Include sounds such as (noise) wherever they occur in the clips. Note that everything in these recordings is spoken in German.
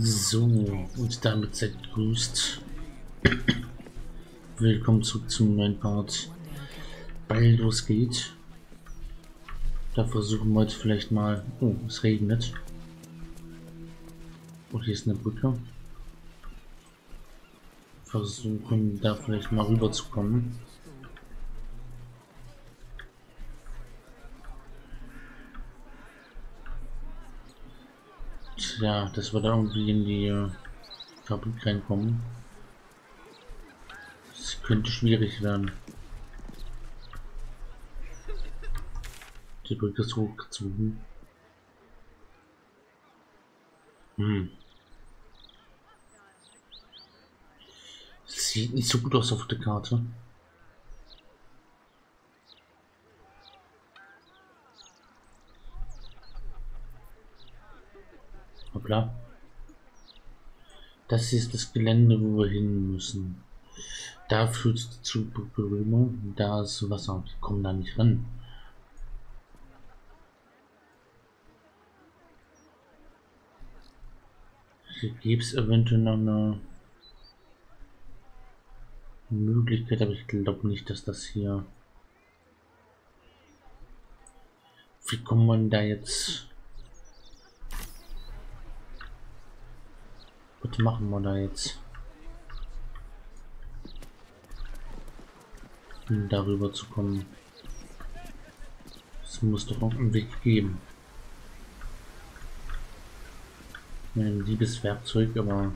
So, und damit seid grüßt. Willkommen zurück zum neuen Part. Baldur's geht. Da versuchen wir jetzt vielleicht mal... Oh, es regnet. Und hier ist eine Brücke. Versuchen da vielleicht mal rüber zu kommen. Ja, dass wir da irgendwie in die äh, Fabrik reinkommen. Das könnte schwierig werden. Die Brücke ist hochgezogen. Hm. Sieht nicht so gut aus auf der Karte. Hoppla. Das ist das Gelände, wo wir hin müssen. Da führt es zu Berühmung. Da ist Wasser. Ich komme da nicht ran. Hier gibt es eventuell noch eine Möglichkeit, aber ich glaube nicht, dass das hier... Wie kommt man da jetzt... Was machen wir da jetzt? Um darüber zu kommen. Es muss doch irgendeinen Weg geben. Ein liebes Werkzeug, aber...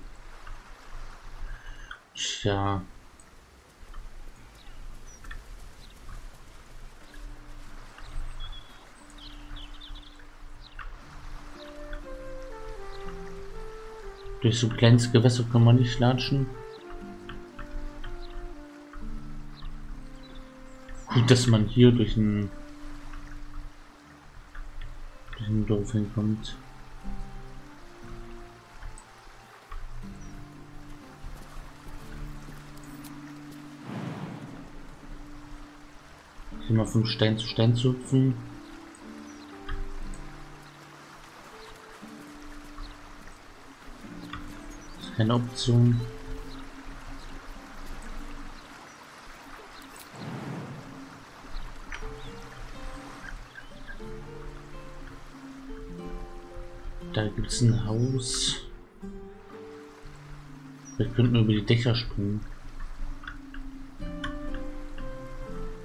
Tja... Durch so kleines Gewässer kann man nicht latschen. Gut, dass man hier durch ein, durch ein Dorf hinkommt. Mal von Stein zu Stein zu hüpfen. Keine Option. Da gibt es ein Haus. Wir könnten über die Dächer springen.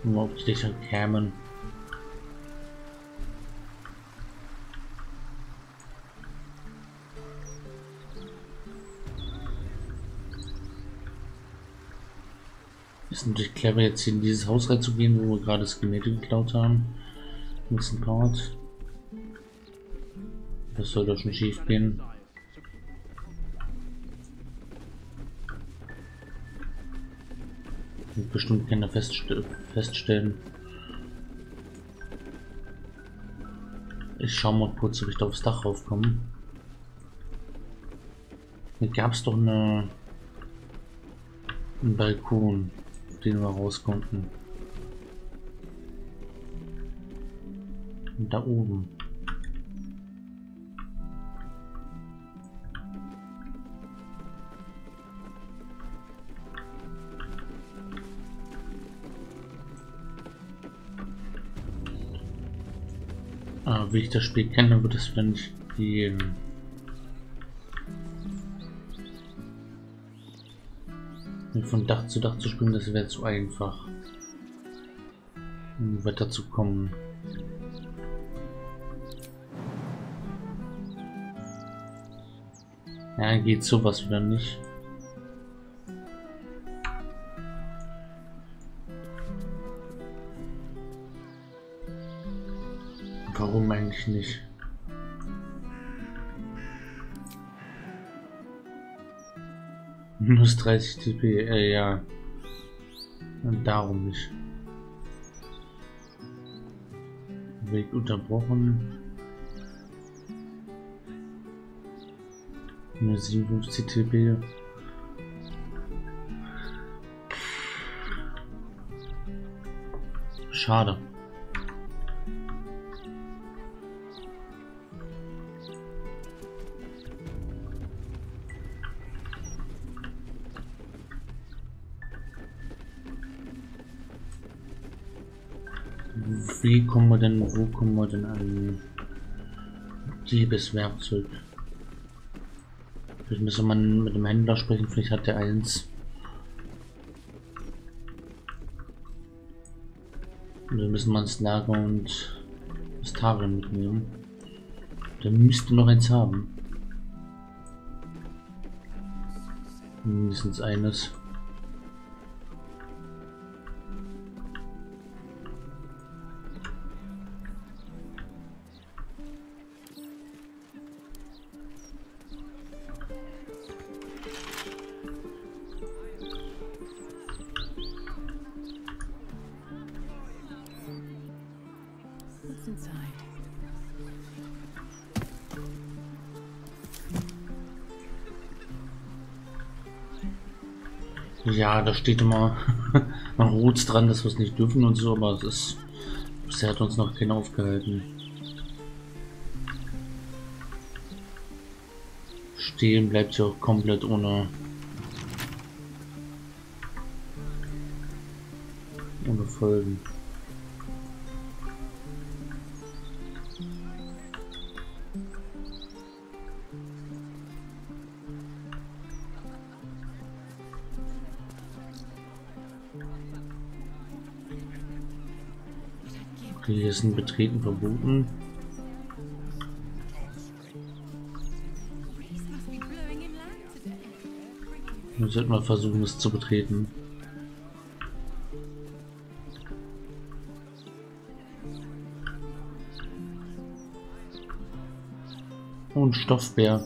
Nur auf die Dächer kämen. Ist natürlich clever, jetzt hier in dieses Haus reinzugehen, wo wir gerade das Gemälde geklaut haben. Nächsten Part. Das soll doch schon schief gehen. Und bestimmt keiner festst feststellen. Ich schau mal kurz, ob ich da aufs Dach raufkomme. Hier gab es doch eine einen Balkon den wir raus konnten. Und da oben. Ah, wie ich das Spiel kenne, wird es wenn ich gehen. von Dach zu Dach zu springen, das wäre zu einfach. Um weiter zu kommen. Ja, geht sowas wieder nicht. Warum eigentlich nicht? Minus 30 TP, äh, ja. Und darum nicht. Weg unterbrochen. Nur 57 TP. Schade. Wie kommen wir denn, wo kommen wir denn an Diebeswerkzeug? Vielleicht müsste man mit dem Händler sprechen, vielleicht hat der eins. Und dann müssen wir ins Lager und das Tarion mitnehmen. Der müsste noch eins haben. Mindestens eines. Ja, da steht immer, (laughs) man ruht dran, dass wir es nicht dürfen und so, aber es ist, bisher hat uns noch keiner aufgehalten. Stehen bleibt ja auch komplett ohne, ohne Folgen. Betreten verboten. Wir sollten mal versuchen, es zu betreten. Ein Stoffbär.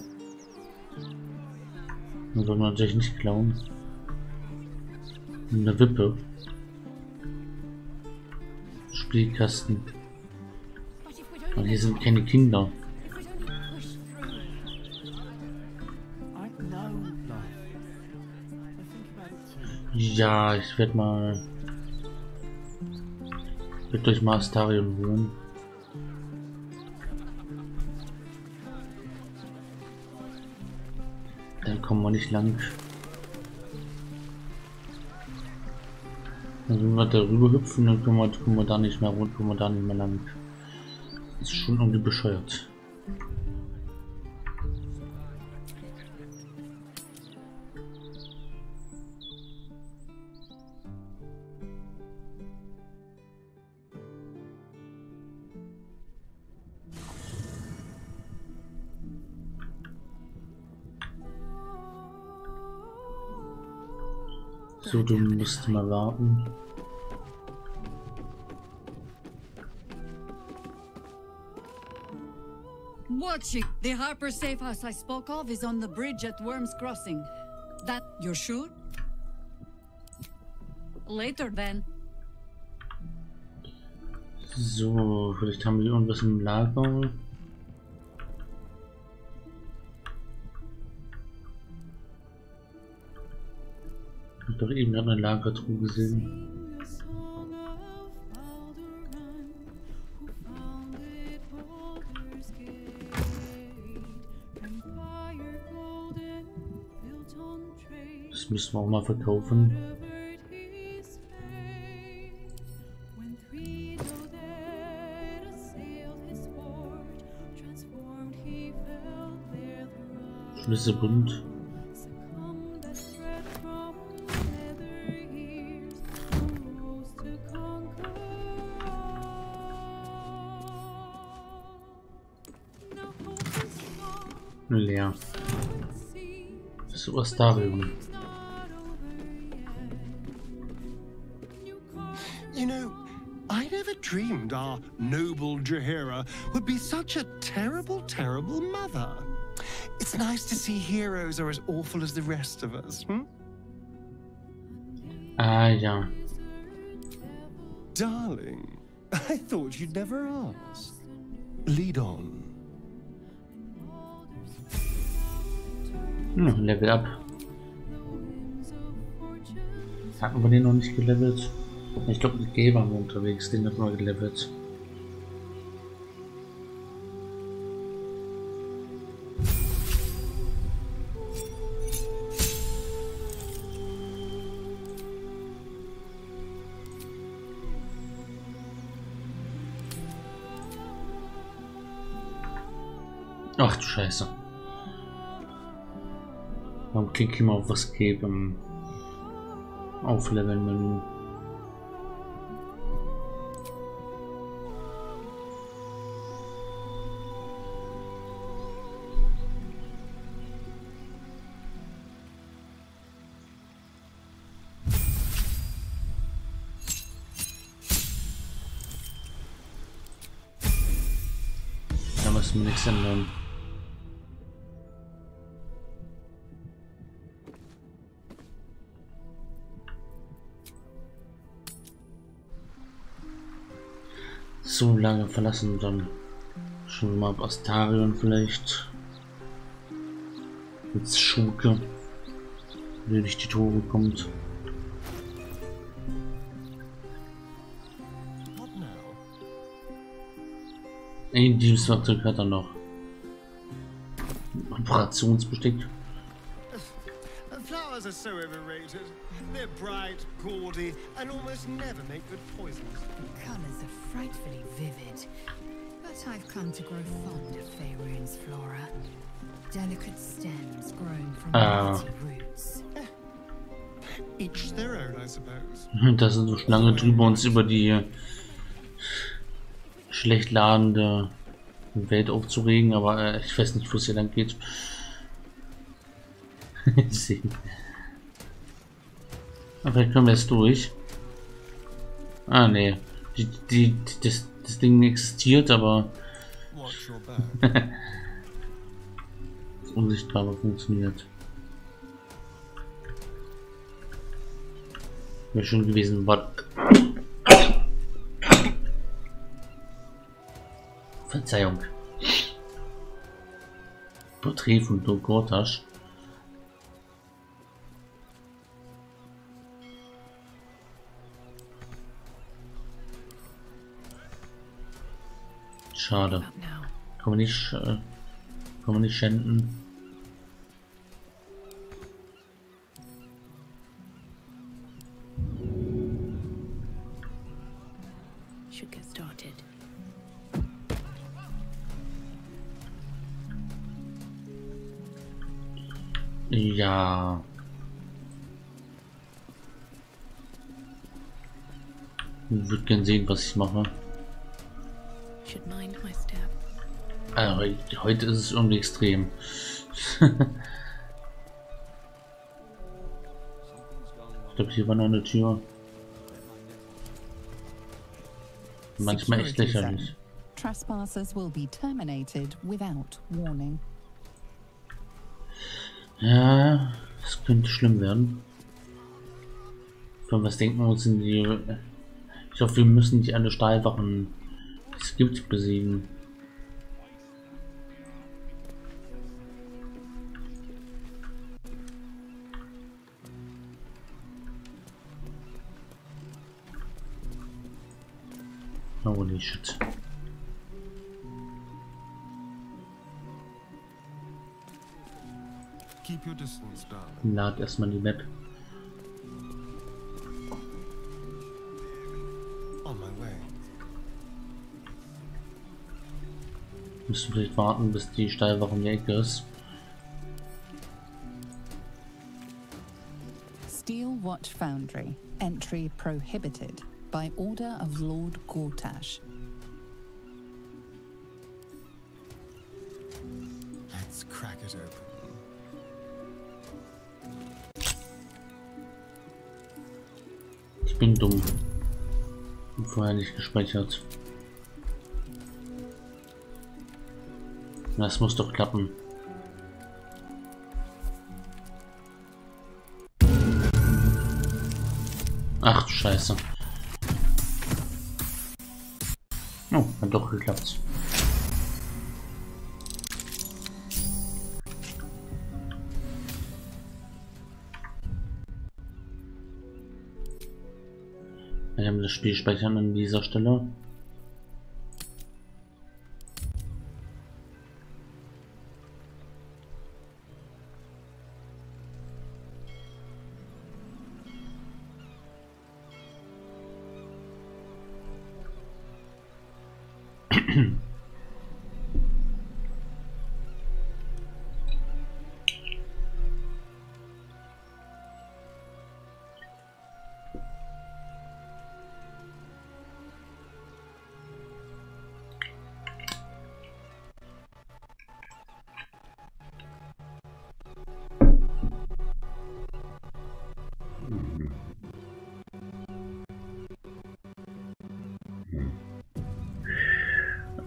Den soll man natürlich nicht klauen. Eine Wippe. Spielkasten. Sind keine Kinder. Ja, ich werde mal. Ich werde euch mal Astarion holen. Dann kommen wir nicht lang. Dann wenn wir darüber hüpfen, dann kommen wir, kommen wir da nicht mehr rund, kommen wir da nicht mehr lang. Ist schon irgendwie bescheuert. So, du musst mal warten. Watch it! The Harper safe house I spoke of is on the bridge at Worms Crossing. That you're sure? Later then. So, vielleicht haben wir irgendwas im Lager. Ich hab doch eben gerade eine Lagertruhe gesehen. Müssen wir auch mal verkaufen. Schlüsselbund. Leer. Das Ostarium. Noble Jahira would be such a terrible, terrible mother. It's nice to see heroes are as awful as the rest of us, hmm? Ah ja. Darling, I thought you'd never ask. Lead on. Hm, Level up. Hatten wir den noch nicht gelevelt? Ich glaube, mit G waren wir unterwegs, den hat man gelevelt. Ach du Scheiße. Warum klicke ich mal auf was geben? Aufleveln Lange verlassen, dann schon mal ab Astarion vielleicht. Jetzt Schurke. Wenn durch die Tore kommt. Ein Dienstwerkzeug hat er noch. Operationsbesteck. Flowers are so overrated. They're bright, gaudy, and almost never make good poisons. Colours are frightfully vivid. But I've come to grow fond of Faerun's flora. Delicate stems grown from mighty roots. (laughs) Each their own, I suppose. (laughs) Da sind so schon lange drüber uns über die schlecht ladende Welt aufzuregen, aber äh, ich weiß nicht, wo es hier lang geht. (laughs) Sehen. Aber vielleicht können wir jetzt durch. Ah, nee. Die, die, die, das, das Ding existiert, aber (laughs) unsichtbar aber funktioniert. Wäre schon gewesen, was. Verzeihung. Porträt von Dogortasch. Schade. Kann man nicht, äh, kann man nicht schänden. Should get started. Ja. Ich würde gern sehen, was ich mache. Also, heute ist es irgendwie extrem. (laughs) ich glaube, hier war noch eine Tür. Manchmal echt lächerlich. Trespassers will be terminated without warning. Ja, das könnte schlimm werden. Von was denken wir uns in die. Ich hoffe, wir müssen nicht alle Stahlwachen, es gibt, besiegen. Holy shit. Keep your distance, darling. Lad erstmal die Map. Müssen vielleicht warten, bis die Steilwache um die Ecke ist. Steel Watch Foundry. Entry prohibited by order of Lord Gortash. Let's crack it open. Ich bin dumm. Hab Vorher nicht gespeichert. Das muss doch klappen. Ach Scheiße. Oh, hat doch geklappt. Wir haben das Spiel speichern an dieser Stelle.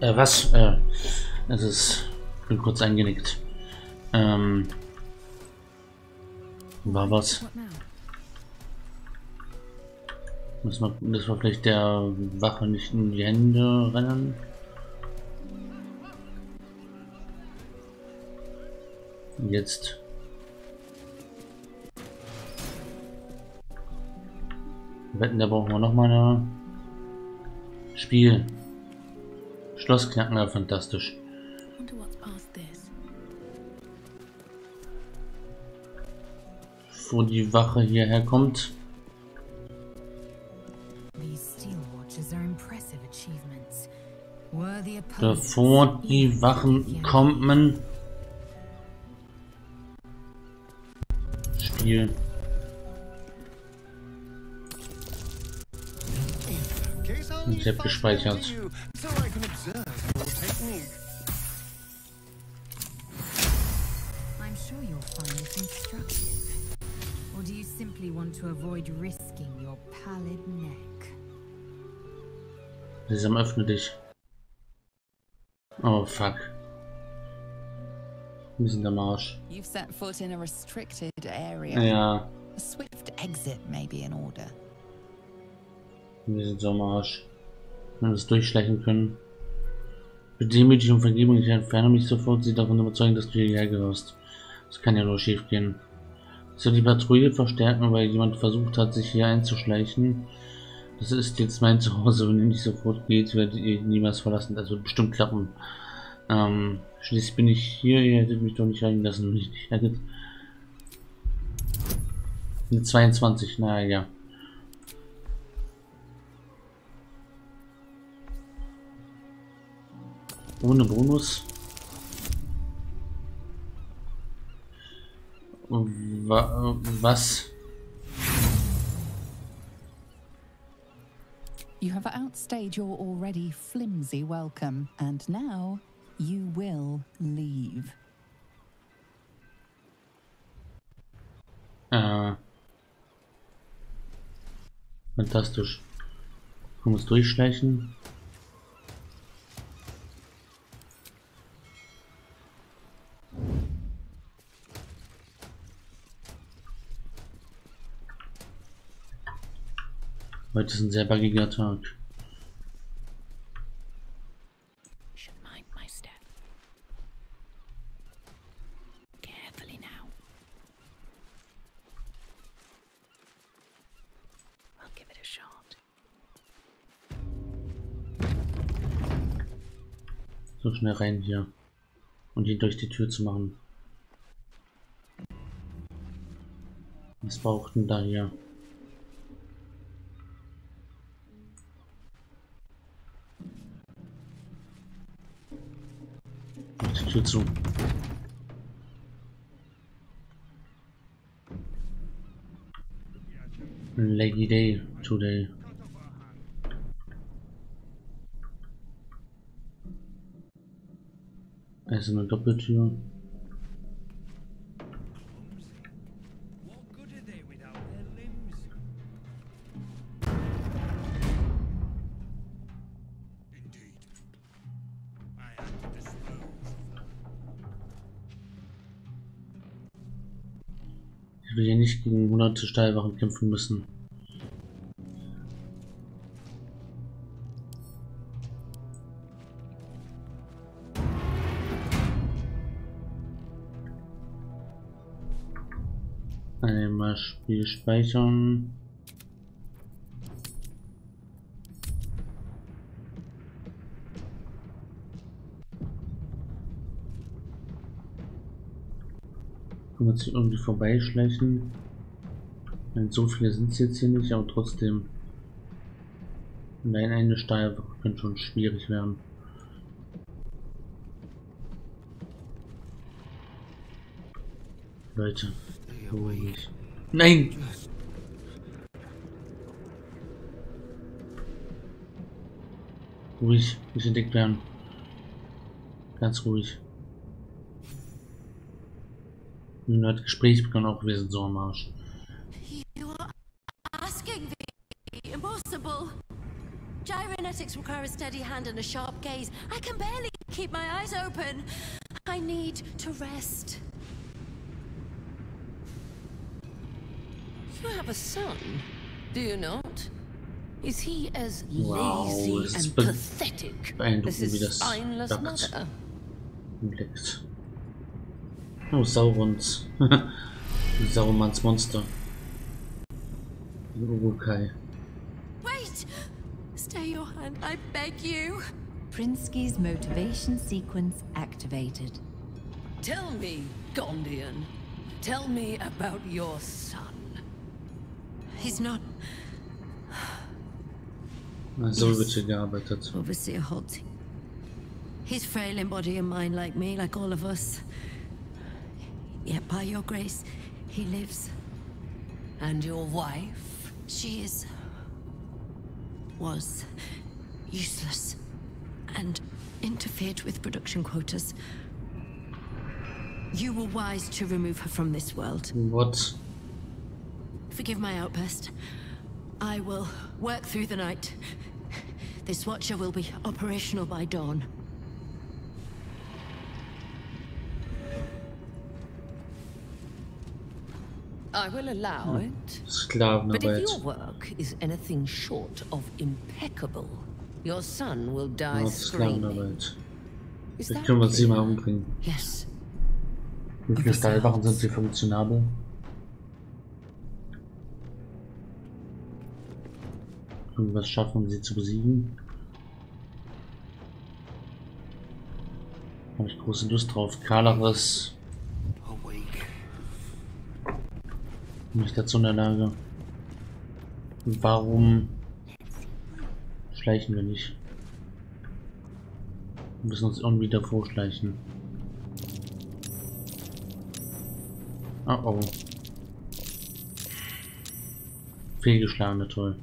Äh, was? Äh, es ist. bin kurz eingenickt. Ähm. War was? Muss man, das war vielleicht der Wache nicht in die Hände rennen. Jetzt. Wetten, da brauchen wir noch mal eine Spiel. Schlossknacken, ja, fantastisch. Wo die Wache hierher kommt. Bevor die Wachen kommen. Spiel. Ich need hab fast gespeichert. Öffne dich. Oh, fuck. Wir sind am Arsch. You've set foot in a restricted area. Ja, A swift exit may be in order. wir sind so am Arsch. Wenn wir das durchschleichen können. Bitte demütig um Vergebung, ich entferne mich sofort, sie davon überzeugen, dass du hierher gehörst. Das kann ja nur schief gehen. Ich soll die Patrouille verstärken, weil jemand versucht hat, sich hier einzuschleichen. Das ist jetzt mein Zuhause, wenn ihr nicht sofort geht, werdet ihr niemals verlassen. Wird bestimmt klappen. Ähm, schließlich bin ich hier, ihr hättet mich doch nicht reingelassen, wenn ich nicht hättet. Eine 22, naja, ja. Ohne Bonus. Wa was? You have outstayed your already flimsy welcome, and now you will leave. Äh, fantastisch. Können wir uns durchschleichen? Heute ist ein sehr buggiger Tag. So schnell rein hier. Und ihn durch die Tür zu machen. Was braucht denn da hier? Tür zu. Leggy day today. Also eine Doppeltür. Will hier nicht gegen hunderte Steilwachen kämpfen müssen. Einmal Spiel speichern. Können wir uns hier irgendwie vorbeischleichen? Ich meine, so viele sind es jetzt hier nicht, aber trotzdem. Nein, eine Steilwache könnte schon schwierig werden. Leute, ruhig. Nein! Ruhig, nicht entdeckt werden. Ganz ruhig. Nun hat Gespräch begonnen, auch wir sind so am Arsch. You are asking the impossible. Gyronetics require a steady hand and a sharp gaze. I can barely keep my eyes open. I need to rest. You have a son, do you not? Is he as Wow, lazy das and pathetic beeindruckend, as wie his das spineless mother? Blickt. Oh, Saurons. (laughs) Saurons Monster. Urukai. Wait! Stay your hand, I beg you. Prinsky's motivation sequence activated. Tell me, Gondian. Tell me about your son. He's not So wird hier gearbeitet. Overseer Holt. He's frail in body and mind like me, like all of us. Yet by your grace, he lives. And your wife? She is. was. useless. And interfered with production quotas. You were wise to remove her from this world. What? Forgive my outburst. I will work through the night. This watcher will be operational by dawn. I will allow it. But if Sklavenarbeit. your work is anything short of impeccable, your son will die Ja, screaming. Is that können wir sie mal umbringen. Yes. Wie viele Stahlwachen sind sie funktionabel? Können wir es schaffen, sie zu besiegen? Habe ich große Lust drauf. Kaleres nicht dazu in der Lage. Warum schleichen wir nicht? Wir müssen uns irgendwie davor schleichen. Oh oh. Fehlgeschlagene toll.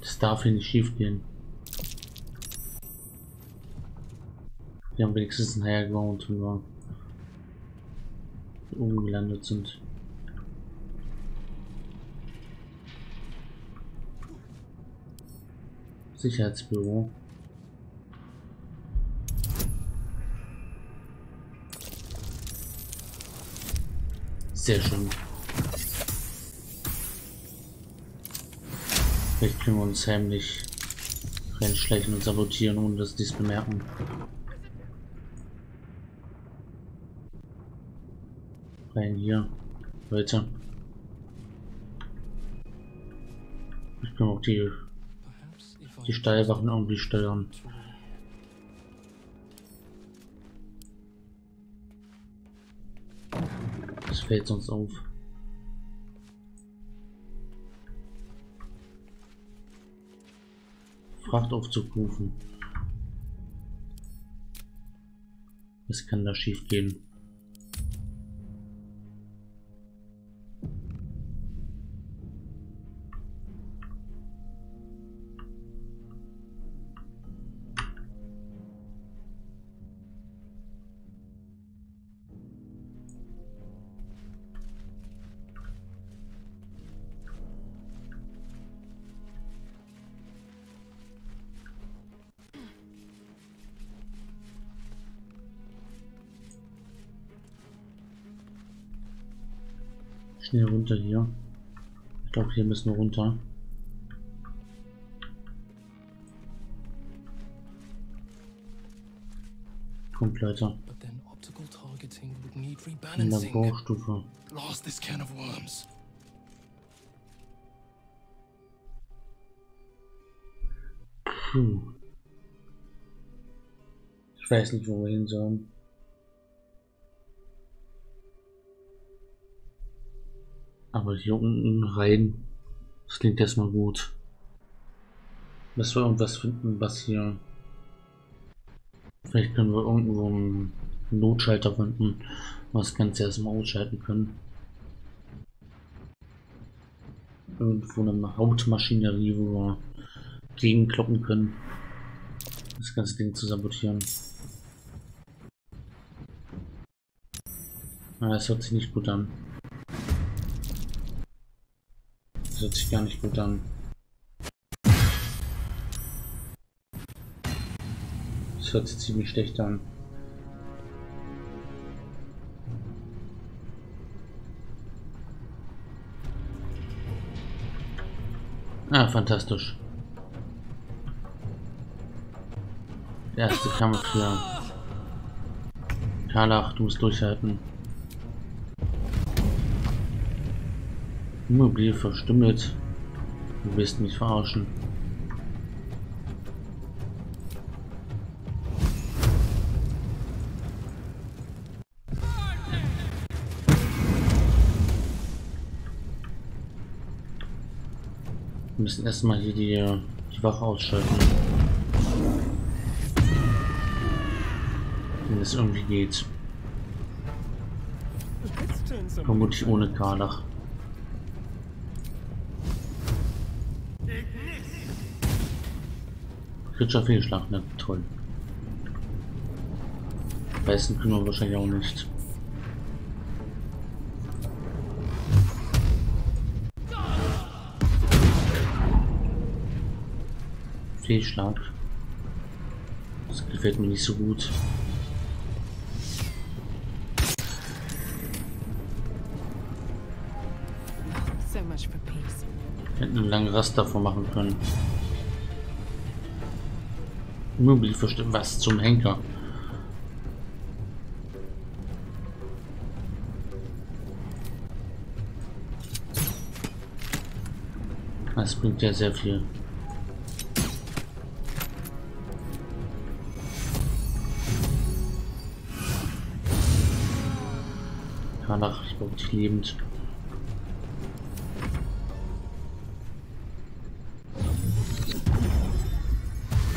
Das darf hier nicht schief gehen. Wir haben wenigstens ein Higher Ground, wenn wir oben gelandet sind. Sicherheitsbüro. Sehr schön. Vielleicht können wir uns heimlich reinschleichen und sabotieren, ohne dass die es bemerken. Rein hier. Leute. Ich kann auch die, die Steilwachen irgendwie steuern. Das fällt sonst auf. Frachtaufzug rufen. Was kann da schief gehen? Schnell runter hier. Ich glaube, hier müssen wir runter. Kommt, Leute. In der. Baustufe. Blast this can of worms. Puh. Ich weiß nicht, wo wir hin sollen. Aber hier unten rein. Das klingt erstmal gut. Dass wir irgendwas finden, was hier. Vielleicht können wir irgendwo einen Notschalter finden, was das Ganze erstmal ausschalten können. Irgendwo eine Hauptmaschinerie, wo wir gegenkloppen können. Das ganze Ding zu sabotieren. Ah, das hört sich nicht gut an. Das hört sich gar nicht gut an. Das hört sich ziemlich schlecht an. Ah, fantastisch. Erste Kampf hier. Karlach, du musst durchhalten. Immobilie verstümmelt. Du willst mich verarschen. Wir müssen erstmal hier die, die Wache ausschalten. Wenn es irgendwie geht. Vermutlich ohne Karlach. Kritischer Fehlschlag, ne? Toll. Beißen können wir wahrscheinlich auch nicht. Fehlschlag. Das gefällt mir nicht so gut. So much for peace. Hätten einen langen Rast davon machen können. Mobil verstimmt was zum Henker. Das bringt ja sehr viel. Danach, ich glaube, lebend.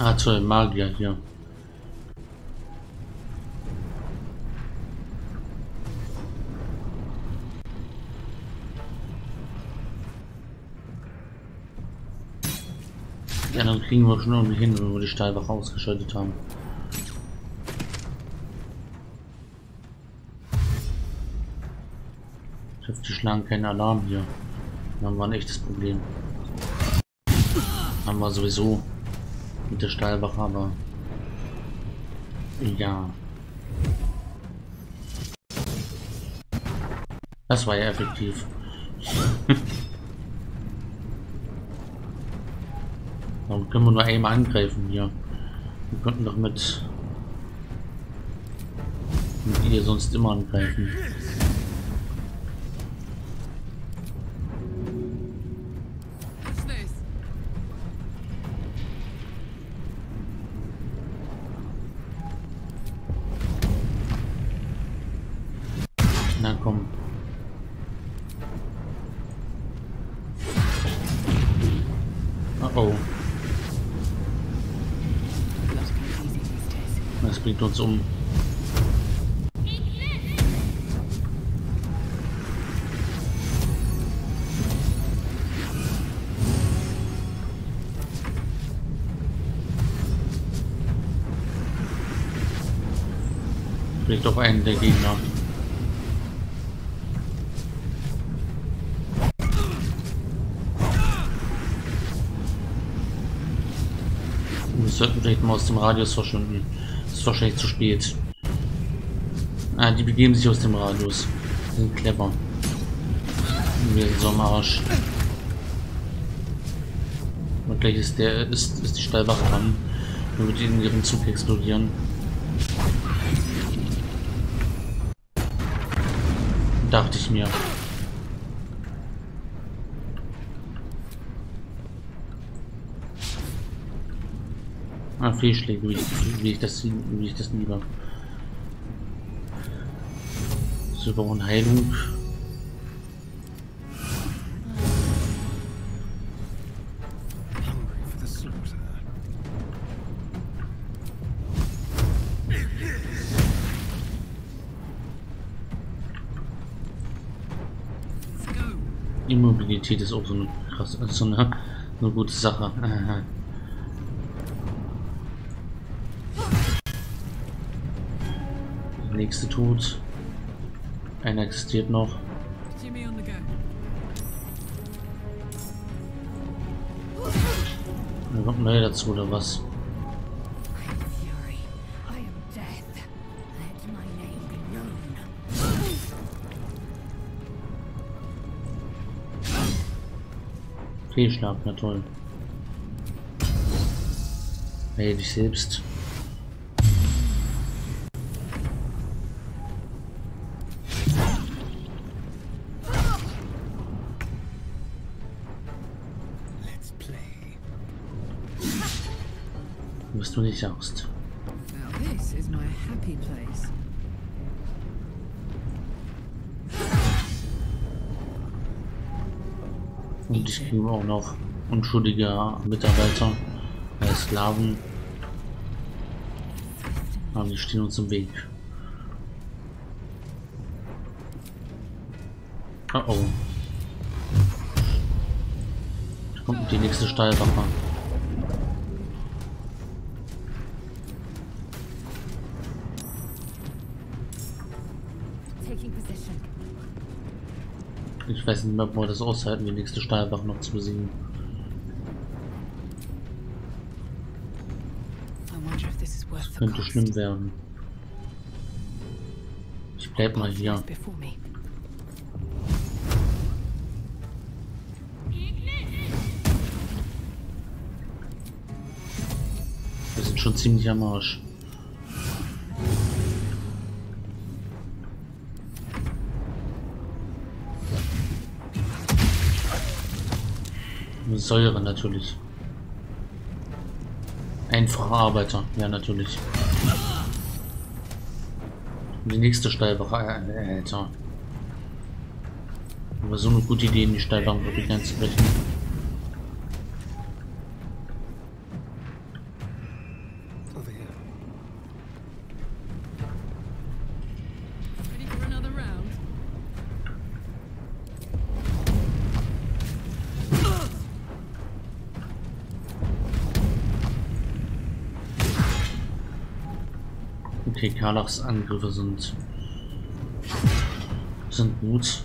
Ah, toll, Magier hier. Ja, dann kriegen wir schon irgendwie hin, wenn wir die Stahlwache ausgeschaltet haben. Ich hoffe, die schlagen keinen Alarm hier. Dann wir ein echtes Problem. Haben wir sowieso mit der Stahlwache, aber ja. Das war ja effektiv. (laughs) Warum können wir nur einmal angreifen hier? Wir könnten doch mit, mit ihr sonst immer angreifen. Um. Bringt auf einen der Gegner. Wir sollten vielleicht mal aus dem Radius verschwinden. Ist wahrscheinlich zu spät. Ah, die begeben sich aus dem Radius. Sind clever. Wir sind so Arsch. Und gleich ist der ist, ist die Stallwache dran. Dann wird in ihrem Zug explodieren. Dachte ich mir. Ah, Fehlschläge, wie ich, wie ich das wie ich das lieber. Super und Heilung. Immobilität ist auch so eine krass, so eine, eine gute Sache. Aha. (laughs) Institut. Einer existiert noch. Da kommt neu dazu oder was? Fehlschlag, na toll. Hey, dich selbst. Was du nicht place. Und ich kriege auch noch unschuldige Mitarbeiter, äh, Sklaven. Aber die stehen uns im Weg. Oh oh. Da kommt die nächste Steilwache. Ich weiß nicht mehr, ob wir das aushalten, die nächste Steilwache noch zu besiegen. The Könnte schlimm werden. Ich bleib mal hier. Wir sind schon ziemlich am Arsch. Säure natürlich. Einfacher Arbeiter, ja natürlich. Die nächste Steilwache, äh, Alter. Aber so eine gute Idee, in die Steilwache wirklich einzubrechen. Karlachs Angriffe sind sind gut.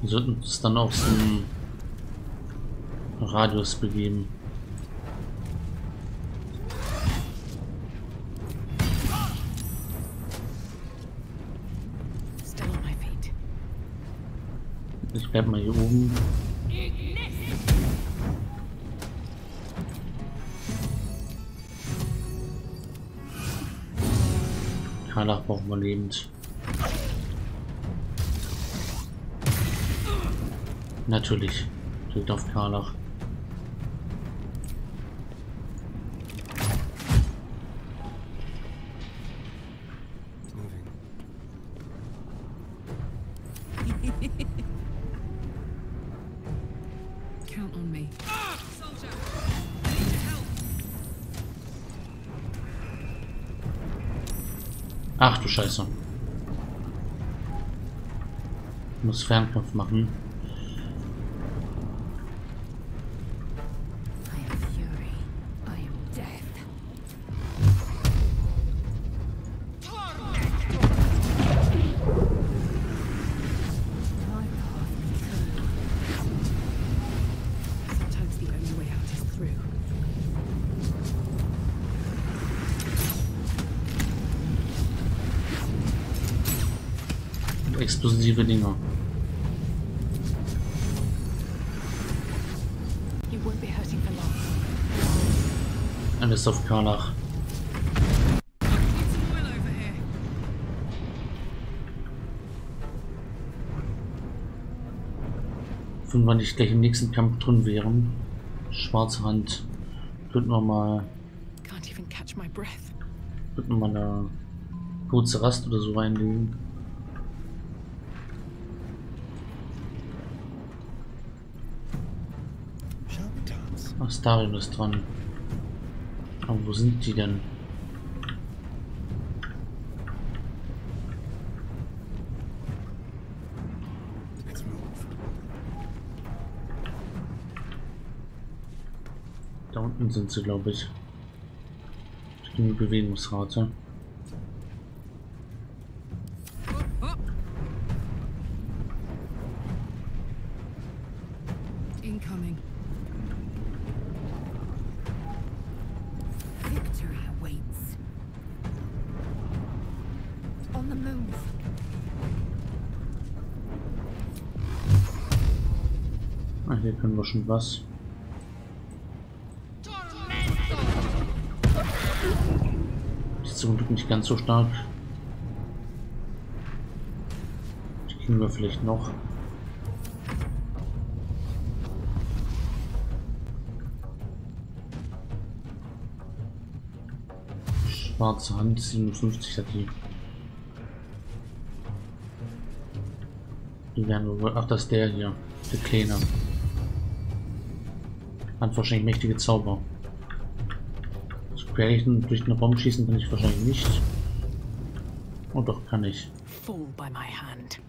Wir sollten uns dann auch so Radius begeben. Still on my feet. Ich bleib mal hier oben. Karlach brauchen wir lebend. Natürlich. Drückt auf Karlach. Ach du Scheiße. Ich muss Fernkampf machen. Explosive Dinger. Alles auf here. Wenn wir nicht gleich im nächsten Kampf drin wären. Schwarze Hand. Könnten wir mal, Can't even catch my breath. könnten wir mal eine kurze Rast oder so reinlegen. Astarion ist dran. Aber wo sind die denn? Da unten sind sie, glaube ich. Die Bewegungsrate. Schon was. Zum Glück nicht ganz so stark. Die kriegen wir vielleicht noch. Schwarze Hand 57 hat die. Die werden wohl. Ach, das ist der hier. Der Kleine. Hat wahrscheinlich mächtige Zauber. Sprayten durch eine Bombe schießen kann ich wahrscheinlich nicht. Oh doch, kann ich. Fall by my hand.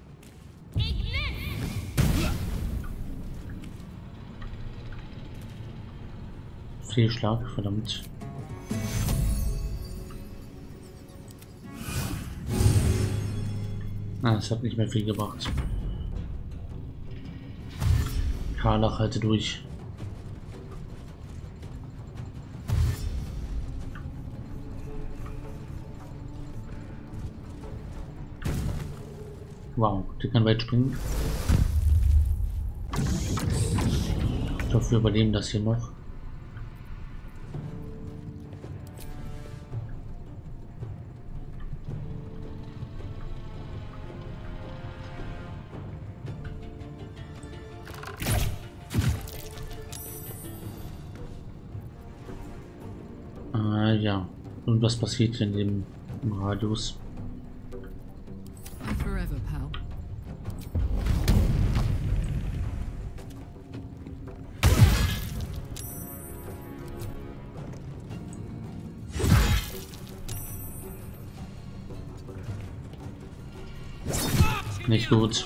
Fehlschlag, verdammt. Ah, es hat nicht mehr viel gebracht. Karlach halte durch. Wow, der kann weit springen. Ich hoffe, wir überleben das hier noch. Ah ja, und was passiert in dem Radius? Gut.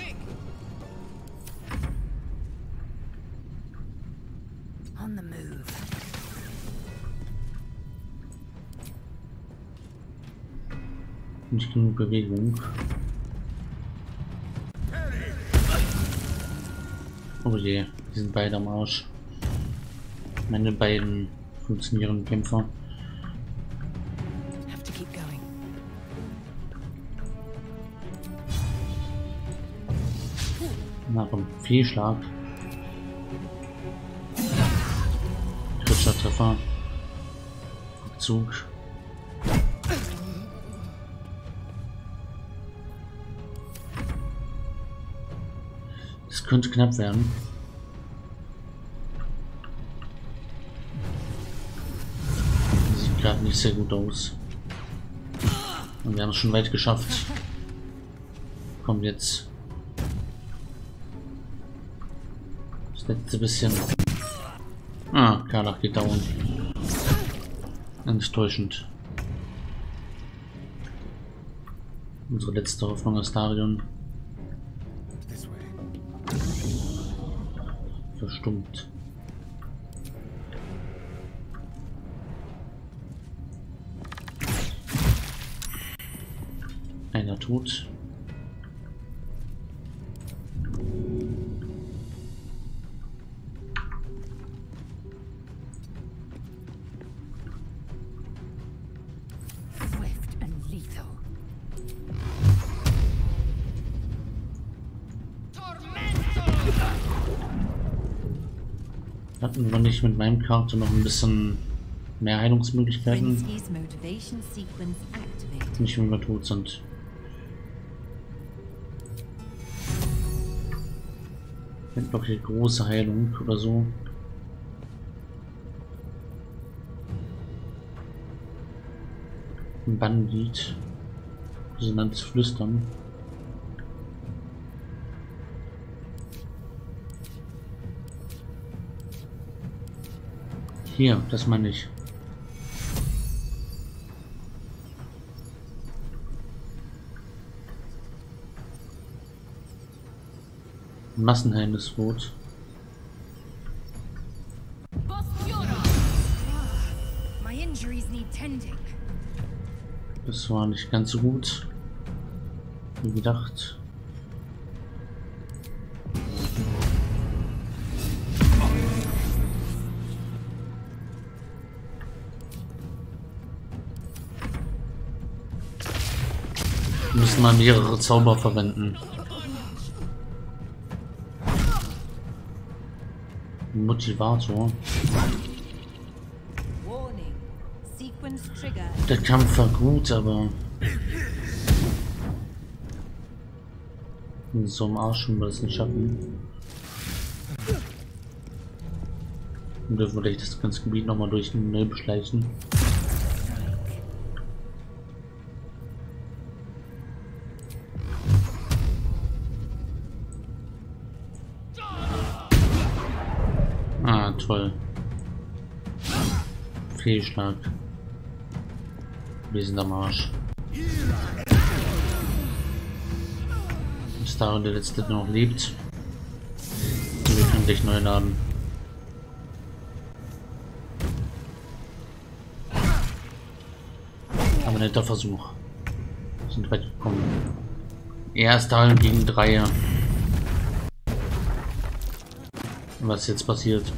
Nicht genug Bewegung. Oh je, die sind beide am Arsch. Meine beiden funktionierenden Kämpfer. Fehlschlag. Kritischer Treffer. Rückzug. Das könnte knapp werden. Sieht gerade nicht sehr gut aus. Und wir haben es schon weit geschafft. Kommt jetzt. Das letzte bisschen. Ah, Karlach geht down. Enttäuschend. Unsere letzte Hoffnung This way. verstummt. Einer tot. Mit meinem Charakter noch ein bisschen mehr Heilungsmöglichkeiten? Nicht, wenn wir tot sind. Mit wirklich große Heilung oder so. Ein Bandit. Resonanz flüstern. Hier, das meine ich. Massenheim ist rot. My injuries need tending. Das war nicht ganz so gut. Wie gedacht. Wir müssen mal mehrere Zauber verwenden. Motivator. Der Kampf war gut, aber so im Arsch schon wir das nicht schaffen. Und dürfen wir vielleicht das ganze Gebiet nochmal durch neu beschleichen. Toll. Fehlschlag. Wir sind am Arsch. Bis dahin der letzte noch lebt. Und wir können dich neu laden. Aber netter Versuch. Wir sind weit gekommen. Erster gegen Dreier. Was jetzt passiert?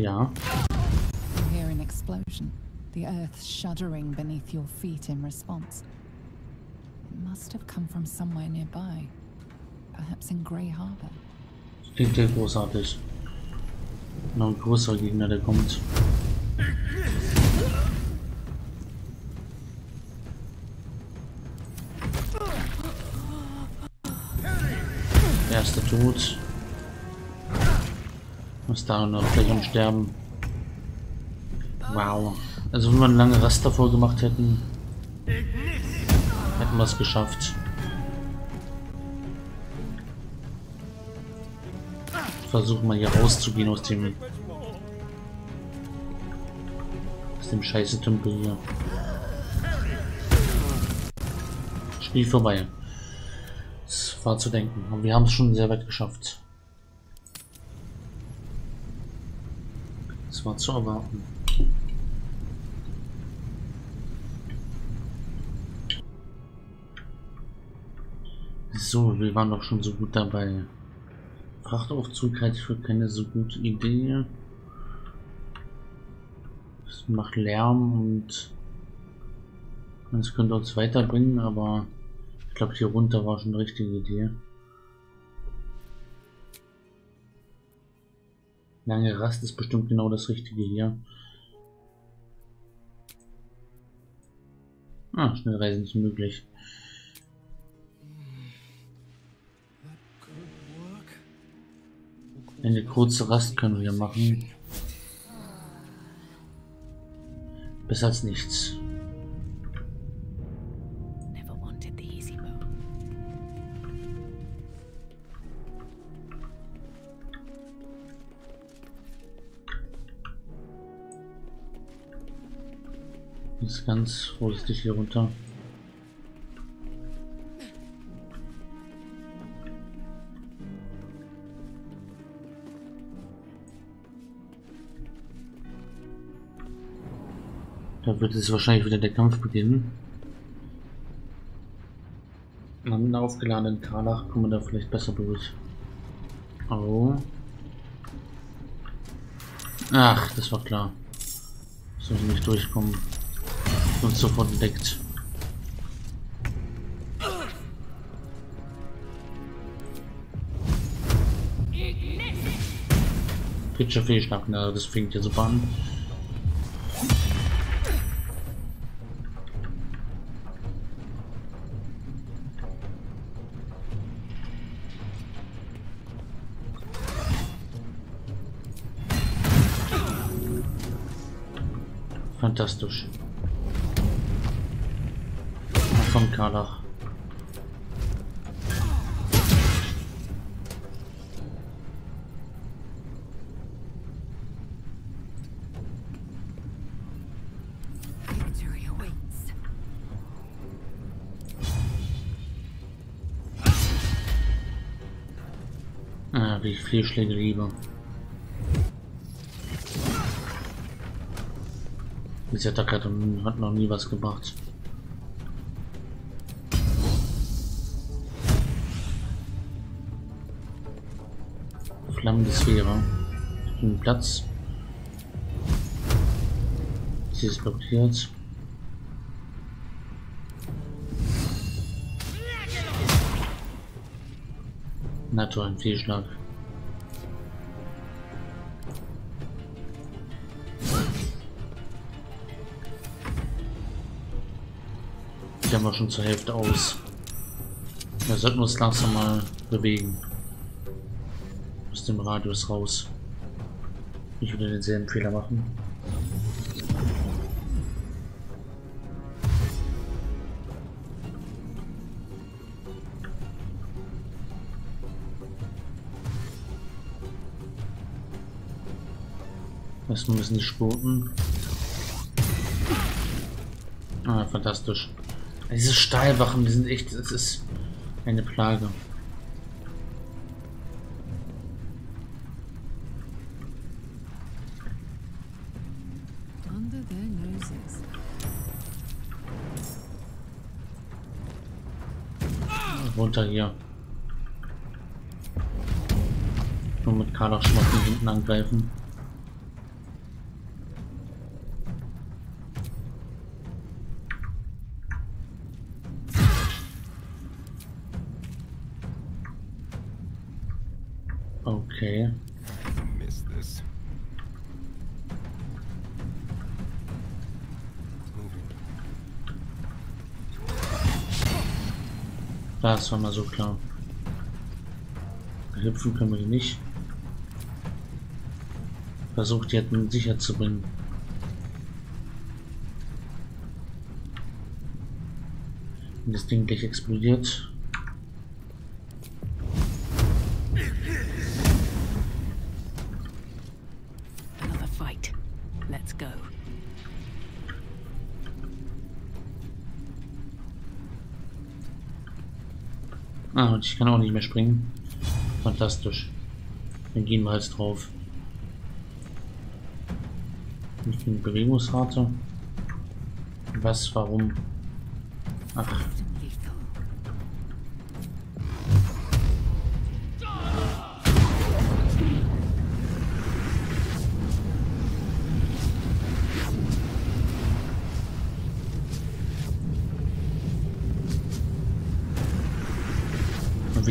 Ja. You hear an explosion, the earth shuddering beneath your feet in response. It must have come from somewhere nearby, perhaps in Grey Harbor. Klingt ja großartig. Noch ein größerer Gegner, der kommt. Erster Tod. Muss da noch gleich am Sterben. Wow. Also wenn wir eine lange Rast davor gemacht hätten, hätten wir es geschafft. Versuchen mal hier rauszugehen aus dem aus dem scheiße Tümpel hier. Spiel vorbei. Es war zu denken. Und wir haben es schon sehr weit geschafft. War zu erwarten. So, wir waren doch schon so gut dabei. Frachtaufzug halte ich für keine so gute Idee. Es macht Lärm und es könnte uns weiterbringen, aber ich glaube hier runter war schon eine richtige Idee. Lange Rast ist bestimmt genau das Richtige hier. Ah, Schnellreisen ist möglich. Eine kurze Rast können wir machen. Besser als nichts. Ganz vorsichtig hier runter. Da wird jetzt wahrscheinlich wieder der Kampf beginnen. Mit einem aufgeladenen Karlach kommen wir da vielleicht besser durch. Oh. Ach, das war klar. Soll ich nicht durchkommen. Und sofort entdeckt. Kritischer Fehlschlag, na, das fängt ja super an. Fantastisch. Knaller. Ah, wie viel Schläge lieber. Diese Attacke hat noch nie was gemacht. Flammende Sphäre. Ein Platz. Sie ist blockiert. Na toll, ein Fehlschlag. Die haben wir schon zur Hälfte aus. Wir sollten uns langsam mal bewegen. Aus dem Radius raus. Ich würde denselben Fehler machen. Erstmal müssen die Spurten. Ah, fantastisch. Diese Stahlwachen, die sind echt, das ist eine Plage. Runter hier. Nur mit Karlach Schmotten hinten angreifen. Das war mal so klar. Hüpfen können wir hier nicht. Versucht die hätten sicher zu bringen. Wenn das Ding gleich explodiert. Und ich kann auch nicht mehr springen. Fantastisch. Dann gehen wir jetzt drauf. Nicht die Bewegungsrate. Was, warum? Ach,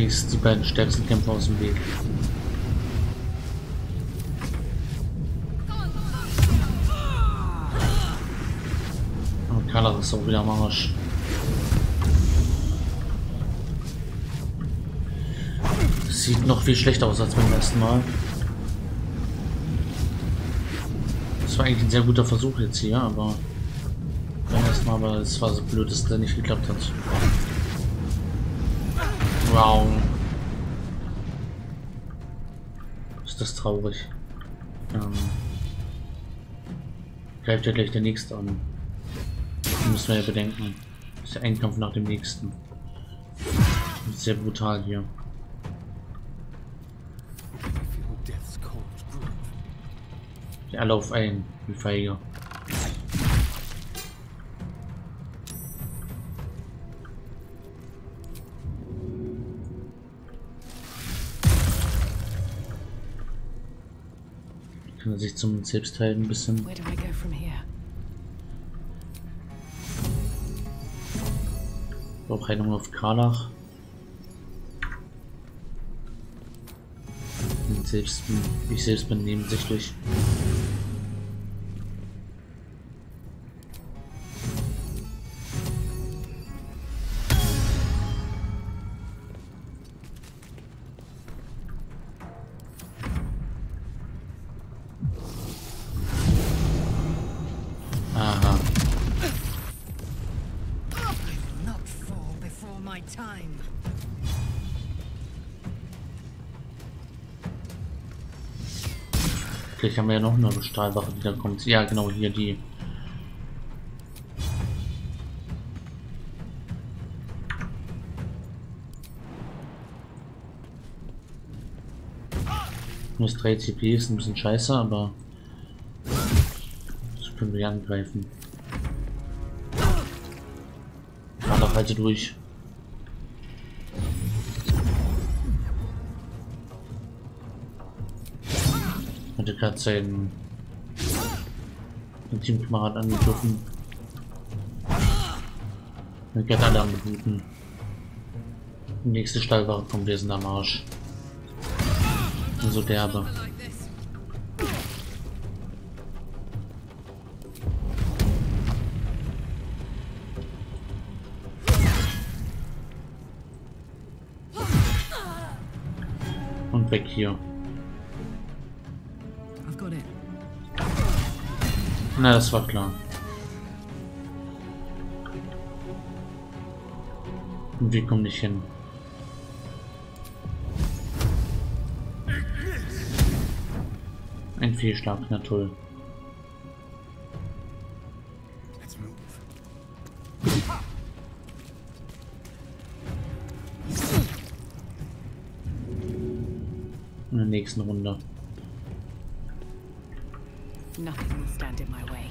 wenigstens die beiden stärksten Kämpfer aus dem Weg. Und Karlach ist auch wieder am Arsch. Das sieht noch viel schlechter aus als beim ersten Mal. Das war eigentlich ein sehr guter Versuch jetzt hier, aber beim ersten Mal war es war so blöd, dass der nicht geklappt hat. Wow. Ist das traurig. Ähm, greift ja gleich der nächste an. Das müssen wir ja bedenken. Das ist der Endkampf nach dem nächsten. Ist sehr brutal hier. Die alle auf einen, wie feige. Kann er sich zum Selbstheilen ein bisschen. Auch Heilung auf Karlach. Und selbst, ich selbst bin nebensächlich. Aha. Haben wir ja noch eine Stahlwache, die da kommt. Ja, genau, hier die. Minus 3 CP ist ein bisschen scheiße, aber so können wir angreifen. Aber halte durch. Hatte gerade seinen, Teamkamerad angegriffen. Er geht alle Bluten. Die nächste Stallware kommt, wir sind am Arsch. So derbe. Und weg hier. Na, das war klar. Und wir kommen nicht hin. Ein Fehlschlag, na toll. In der nächsten Runde. Nothing stand in my way.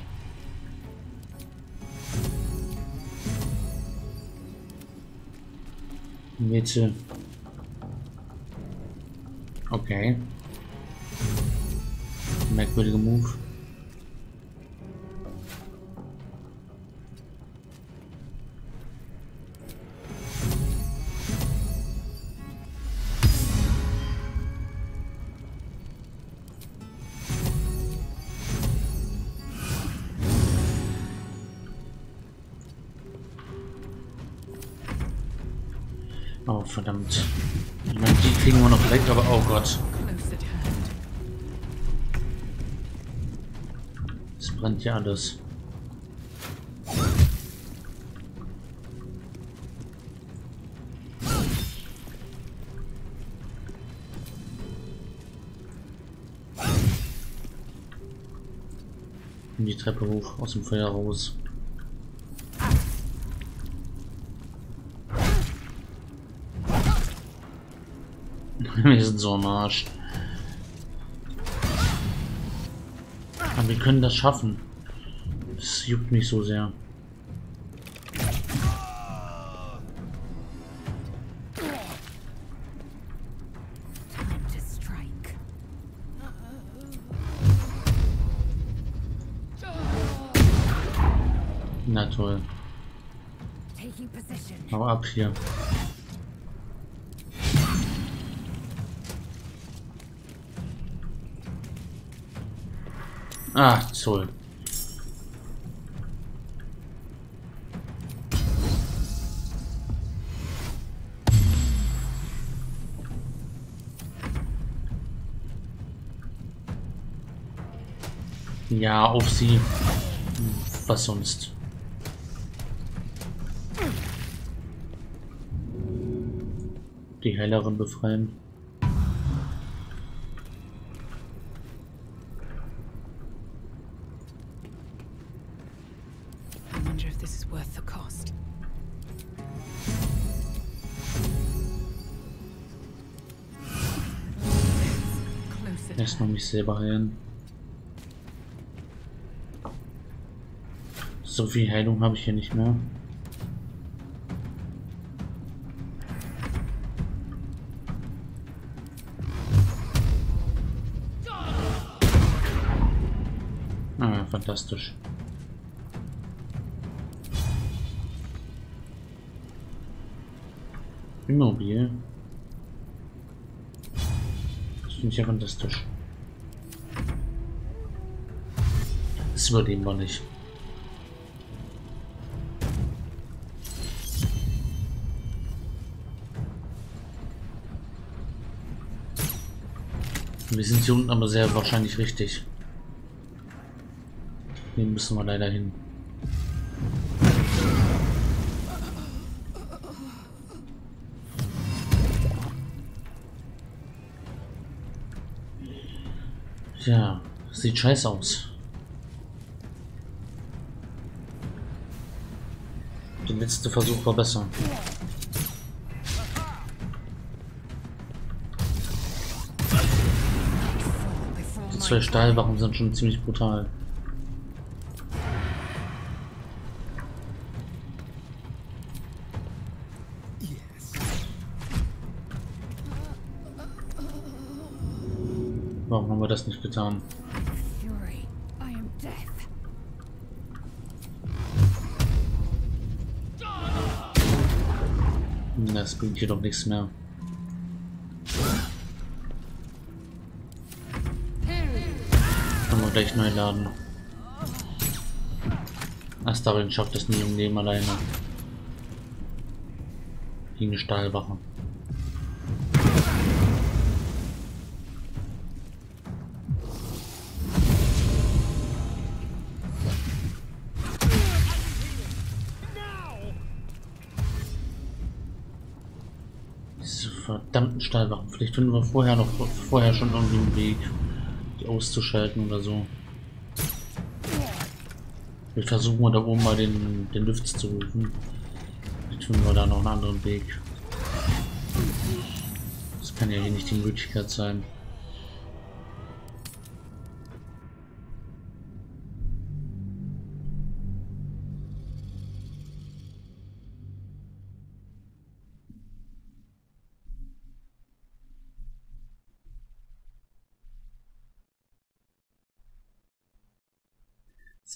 Mitte. Okay. Make Merkwürdiger Move. Weg, aber oh Gott. Es brennt ja alles. Und die Treppe hoch, aus dem Feuer raus. Wir sind so am Arsch. Aber wir können das schaffen. Das juckt mich so sehr. Na toll. Hau ab hier. Ah, toll. Ja, auf sie. Hm, Was sonst? Die helleren befreien. Erstmal mich selber heilen. So viel Heilung habe ich hier nicht mehr. Ah, fantastisch. Immobil. Das finde ich ja fantastisch. Das überleben wir nicht. Wir sind hier unten aber sehr wahrscheinlich richtig. Hier müssen wir leider hin. Ja, sieht scheiße aus. letzte Versuch war besser. Die zwei Stahlwachen sind schon ziemlich brutal. Warum haben wir das nicht getan? Bringt hier doch nichts mehr. Können wir gleich neu laden. Astarin schafft es nie im Leben alleine. Gegen eine Vielleicht finden wir vorher noch vorher schon irgendwie einen Weg, die auszuschalten oder so. Wir versuchen mal da oben mal den, den Lüfts zu rufen. Vielleicht finden wir da noch einen anderen Weg. Das kann ja hier nicht die Möglichkeit sein.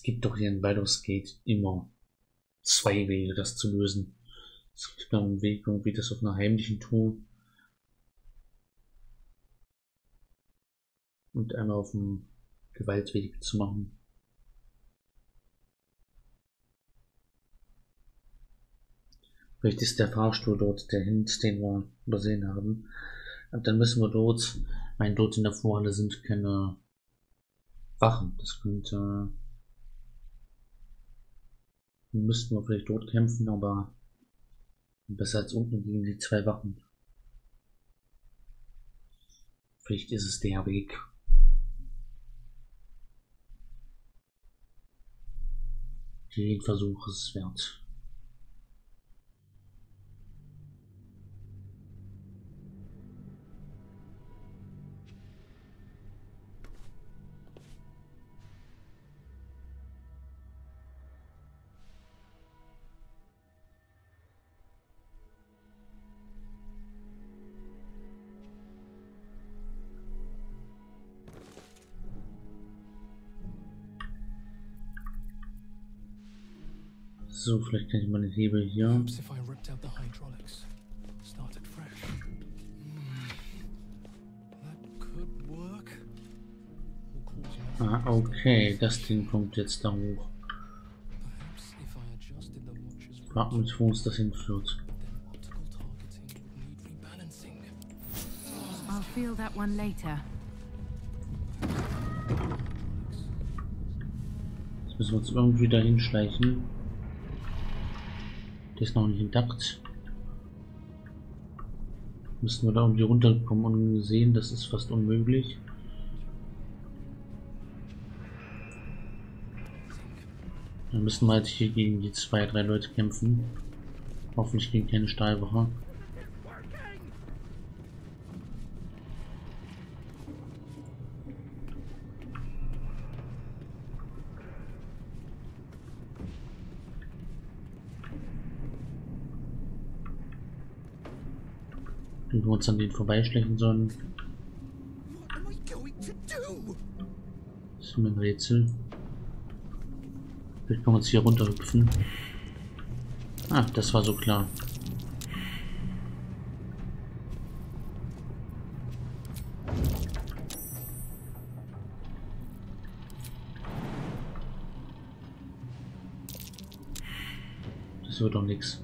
Es gibt doch hier in Baldur's Gate immer zwei Wege, das zu lösen. Es gibt noch einen Weg, irgendwie das auf einer heimlichen Tour und einmal auf dem Gewaltweg zu machen. Vielleicht ist der Fahrstuhl dort der Hint, den wir übersehen haben. Und dann müssen wir dort, mein dort in der Vorhalle sind keine Wachen. Das könnte müssten wir vielleicht dort kämpfen, aber besser als unten gegen die zwei Wachen. Vielleicht ist es der Weg. Den Versuch ist es wert. So, vielleicht kann ich meine Hebel hier. Hmm. Ah, okay, das Ding kommt jetzt da hoch. Frag mich, wo uns das hinführt. I'll feel that one later. Jetzt müssen wir uns irgendwie dahin schleichen. Der ist noch nicht intakt. Müssen wir da irgendwie runterkommen und sehen, das ist fast unmöglich. Dann müssen wir halt hier gegen die zwei, drei Leute kämpfen. Hoffentlich gegen keine Stahlwache. Wenn wir uns an denen vorbeischleichen sollen, do? ist ein Rätsel. Vielleicht können wir uns hier runterhüpfen. Ah, das war so klar. Das wird doch nichts.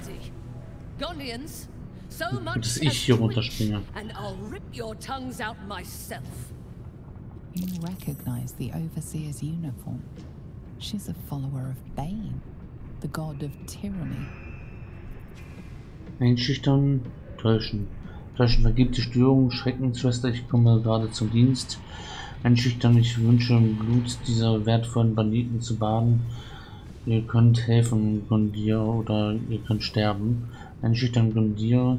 Ready. Gondians, so much dass as ich hier runterspringe. and I'll rip your tongues out myself. You recognize the Overseer's uniform. She's a follower of Bane, the god of tyranny. Einschüchtern, täuschen. Täuschen vergibt die Störung, Schreckensschwester, ich komme gerade zum Dienst. Einschüchtern, ich wünsche im Blut dieser wertvollen Banditen zu baden. Ihr könnt helfen, Gondir, oder ihr könnt sterben. Einschüchtern, Gondir,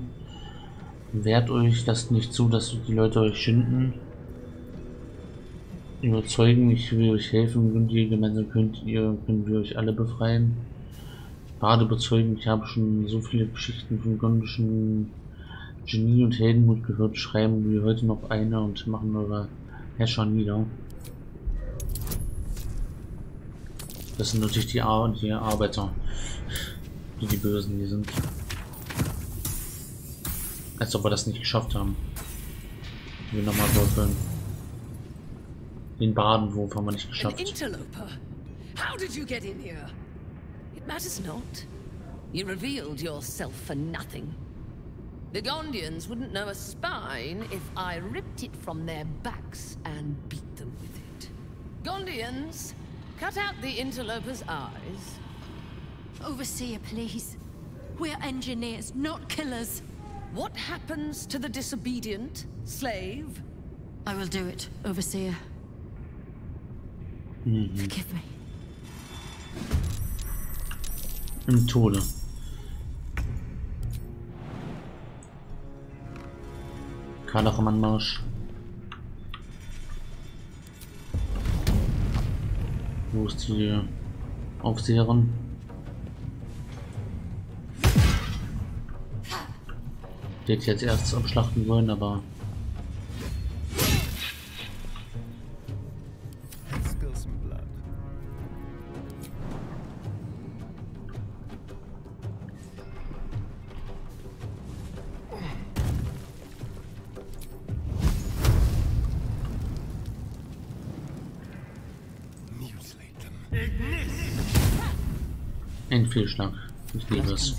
wehrt euch, lasst nicht zu, dass die Leute euch schinden. Überzeugen, ich will euch helfen, Gondir, gemeinsam könnt ihr, können wir euch alle befreien. Gerade überzeugend, ich habe schon so viele Geschichten von gondischen Genie und Heldenmut gehört, schreiben wir heute noch eine und machen eure Herrscher nieder. Das sind natürlich die, Ar die Arbeiter, die die Bösen hier sind. Als ob wir das nicht geschafft haben. Wir nochmal würfeln. Den Badenwurf haben wir nicht An geschafft. interloper? How did you get in here? It matters not. You revealed yourself for nothing. The Gondians wouldn't know a spine if I ripped it from their backs and beat them with it. Gondians, cut out the interloper's eyes. Overseer, please. We're engineers, not killers. What happens to the disobedient, slave? I will do it, Overseer. Mm-hmm. Forgive me. Im Tode. Kadermann-Marsch. Wo ist die Aufseherin? Die hätte ich jetzt erst abschlachten wollen, aber Fehlschlag. Ich liebe es.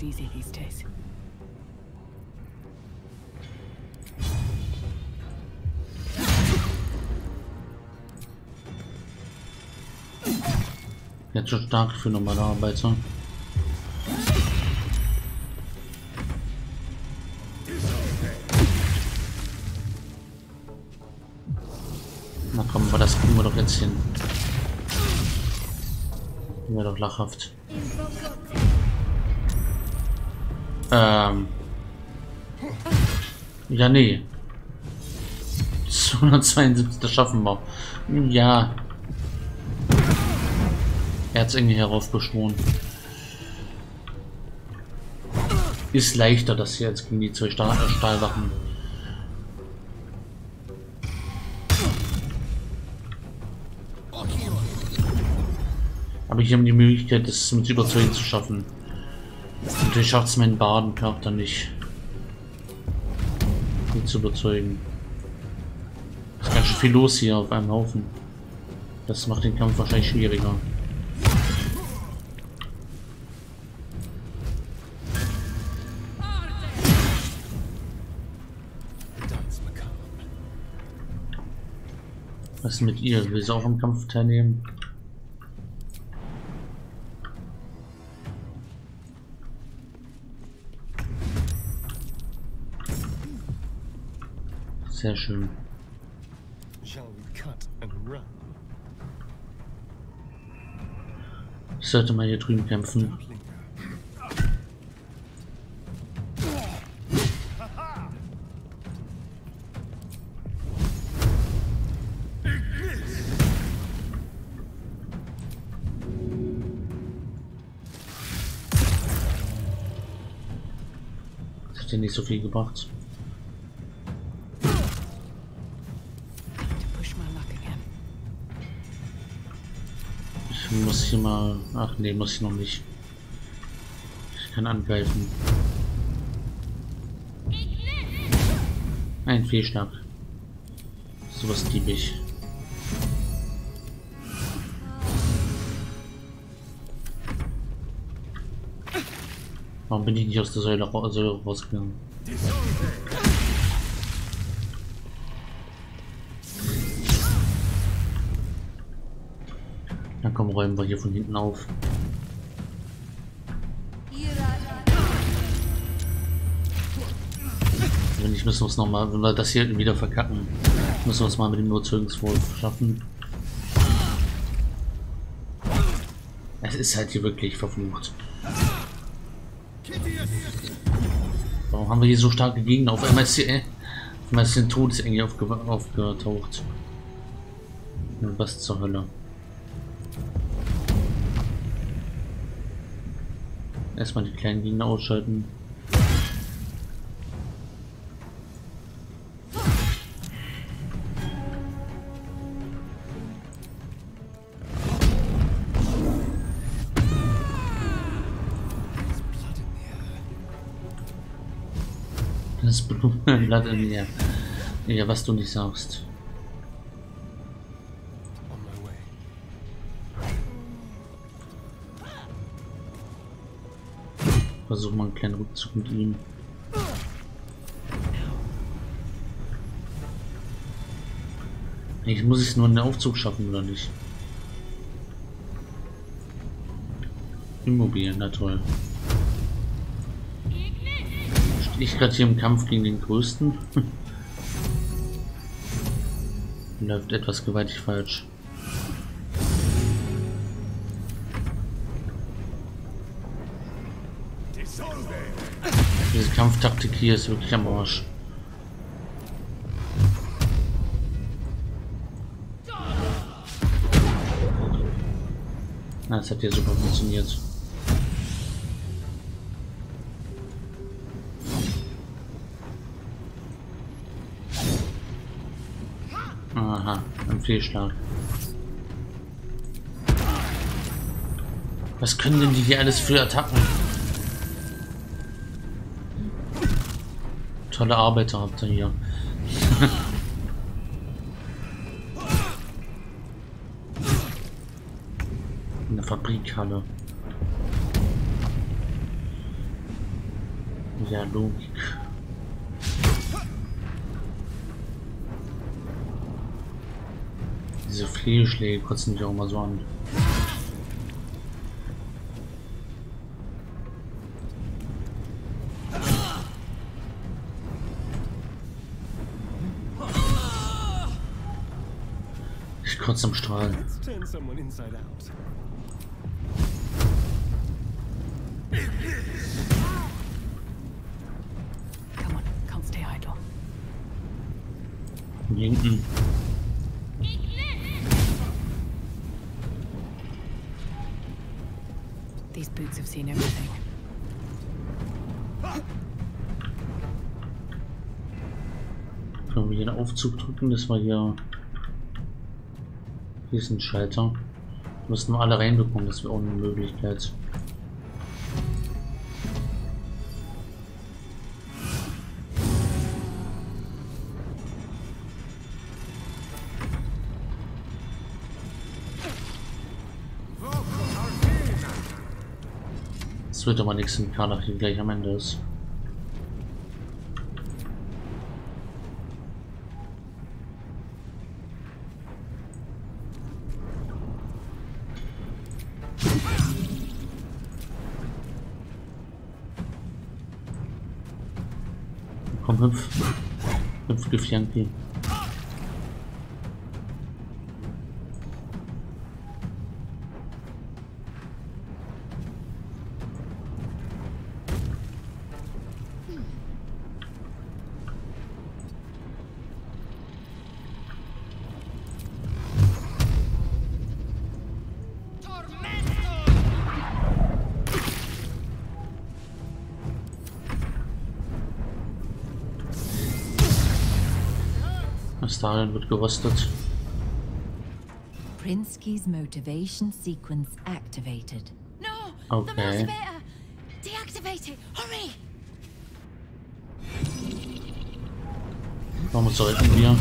Jetzt schon stark für normale Arbeiter. Na komm, aber das kriegen wir doch jetzt hin. Wäre doch lachhaft. Ja, nee. 272, das schaffen wir. Ja. Er hat es irgendwie heraufbeschworen. Ist leichter, das hier jetzt gegen die zwei Stahl Stahlwachen. Aber hier haben die Möglichkeit, das mit Überzeugen zu schaffen. Natürlich schafft es mein Badencharakter nicht. Ihn zu überzeugen. Ist ganz schön viel los hier auf einem Haufen. Das macht den Kampf wahrscheinlich schwieriger. Was ist mit ihr? Will sie auch am Kampf teilnehmen? Sehr schön. Ich sollte mal hier drüben kämpfen. Nicht so viel gebracht. Muss hier mal... Ach nee, muss ich noch nicht. Ich kann angreifen. Ein Fehlschlag. Sowas liebe ich. Warum bin ich nicht aus der Säule rausgegangen? Räumen wir hier von hinten auf. Wenn nicht, müssen wir es nochmal, wenn wir das hier wieder verkacken, müssen wir es mal mit dem Überzeugungswurf schaffen. Es ist halt hier wirklich verflucht. Warum haben wir hier so starke Gegner? Auf einmal ist hier, äh, auf ist hier ein Todesengel aufge aufgetaucht. Was zur Hölle? Erstmal die kleinen Gegner ausschalten. Das Blumenblatt (laughs) in mir. Ja, was du nicht sagst. Versuch mal einen kleinen Rückzug mit ihm. Ich muss es nur in den Aufzug schaffen, oder nicht? Immobilien, na toll. Stehe ich gerade hier im Kampf gegen den Größten? (laughs) Läuft etwas gewaltig falsch. Kampftaktik hier ist wirklich am Arsch. Na, das hat ja super funktioniert. Aha, ein Fehlschlag. Was können denn die hier alles für Attacken? Tolle Arbeiter habt ihr hier. (laughs) In der Fabrikhalle. Ja, Logik. Diese Fehlschläge kotzen mich auch mal so an. On, can't stay idle. Hinten. These boots have seen everything. Können wir hier den Aufzug drücken? Das war hier. Ein Schalter. Müssen wir alle reinbekommen, das wäre eine Möglichkeit. Es wird aber nichts im Kader gleich am Ende ist. description key Stalin wird geröstet. Prinsky's motivation sequence activated. No! Okay. The motivator! Deactivate it! Hurry! Warum sollten wir?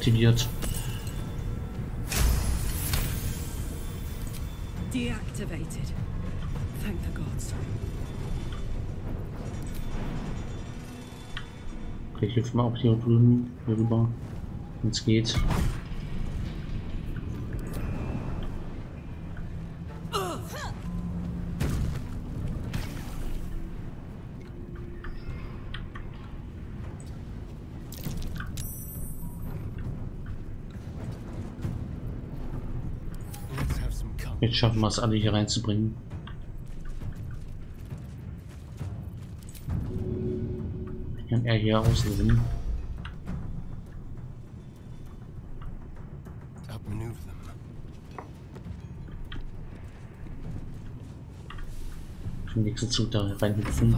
Deaktiviert. Deactivated. Thank the gods. Okay, ich hüpfe mal auch hier drüben hier rüber. Wenn es geht. Jetzt schaffen wir es alle hier reinzubringen. Kann er hier auslösen? Nächsten Zug da reinhüpfen.